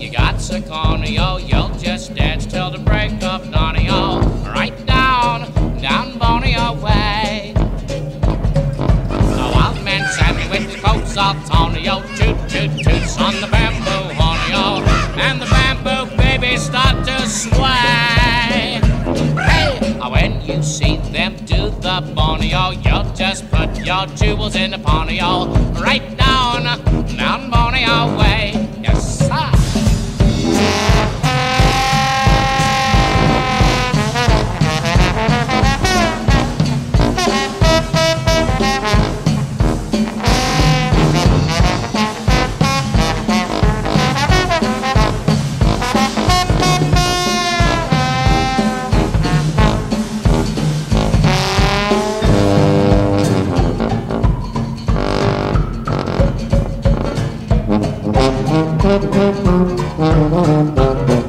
You got so corneo, you'll just dance till the break of dawnio. Right down, down Borneo way. The wild man Sammy with his coats all tonio, toot toot toots on the bamboo hornio, and the bamboo babies start to sway. Hey, when you see them do the Borneo, you'll just put your jewels in the ponio, right down, down Borneo way. Thank you.